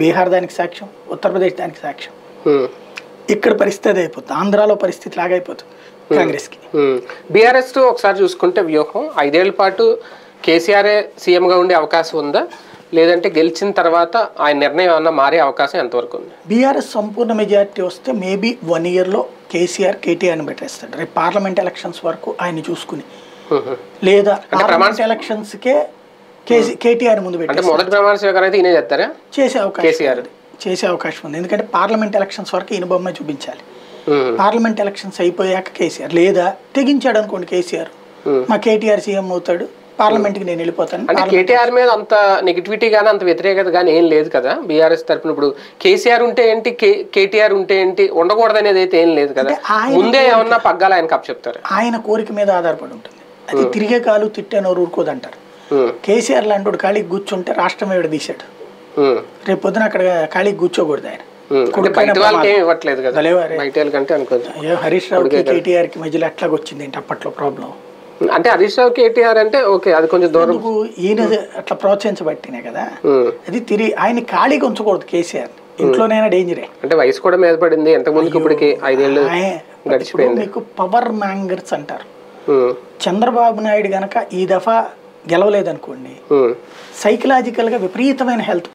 బీహార్ దానికి సాక్ష్యం ఉత్తరప్రదేశ్ దానికి సాక్ష్యం. ఇక్కడ పరిస్థితి అదే అయిపోతుంది ఆంధ్రాలో పరిస్థితి లాగైపోతుంది కాంగ్రెస్కి. బీఆర్ఎస్ ఒకసారి చూసుకుంటే వ్యూహం ఐదేళ్ళ పాటు కేసీఆర్ఏ సీఎంగా ఉండే అవకాశం ఉందా? లేదంటే గెలిచిన తర్వాత ఆయన నిర్ణయం ఏమన్నా మారే అవకాశం ఎంతవరకు ఉంది? బీఆర్ఎస్ సంపూర్ణ మెజారిటీ వస్తే మేబీ వన్ ఇయర్లో కేసీఆర్ కేటీఆర్ని పెట్టేస్తాడు. రేపు పార్లమెంట్ ఎలక్షన్స్ వరకు ఆయన చూసుకుని. లేదా ఎలక్షన్స్కే కేటీఆర్ ముందు పెట్టి మొదటి ప్రమాణ స్వీకారం అయితే ఈయనే చేస్తారా? చేసే అవకాశం కేసీఆర్. చేసే అవకాశం ఉంది. ఎందుకంటే పార్లమెంట్ ఎలక్షన్స్ వరకు ఈయన బొమ్మ చూపించాలి. ఉమ్. పార్లమెంట్ ఎలక్షన్స్ అయిపోయాక కేసీఆర్. లేదా తెగించాడు అనుకోండి కేసీఆర్. Hmm. మా కేటీఆర్ సీఎం అవుతాడు. పార్లమెంట్కి నేను వెళ్ళిపోతాను. అంటే కేటీఆర్ మీద అంత నెగిటివిటీ గానీ అంత వ్యతిరేకత కానీ ఏం లేదు కదా? బీఆర్ఎస్ తరపున ఇప్పుడు కేసీఆర్ ఉంటే ఏంటి? కే- కేటీఆర్ ఉంటే ఏంటి? ఉండకూడదు అనేది అయితే ఏం లేదు కదా? ముందే ఏమన్నా పగ్గాలు ఆయన కప్ చెప్తారు ఆయన కోరిక మీద ఆధారపడి ఉంటుంది. అది తిరిగే కాలు తిట్టానో ఊరుకోదంటారు. కేసీఆర్ లాంటి ఖాళీకి కూర్చుంటే రాష్ట్రం ఏడు తీశాడు. రేపు పొద్దున అక్కడ ఖాళీకి కూర్చోకూడదు ఆయన. హరీష్ రావుకి కేటీఆర్కి మధ్యలో ఎట్లాగ వచ్చింది ఏంటి అప్పట్లో ప్రాబ్లం అంటే హరీష్ రావు కేటీఆర్ అంటే ఓకే అది కొంచెం దూరం. ఈయన అట్లా ప్రోత్సహించబట్టినే కదా. అది తిరిగి ఆయన ఖాళీగా ఉంచకూడదు కేసీఆర్. ఇంట్లోనైనా డేంజరే అంటే వయసు కూడా మీద పడింది ఎంత ముందుకు ఇప్పటికి? ఐదేళ్ళు ఇప్పుడు మీకు పవర్ మ్యాంగర్స్ అంటారు. చంద్రబాబు నాయుడు గనక ఈ దఫా గెలవలేదనుకోండి. సైకలాజికల్గా విపరీతమైన హెల్త్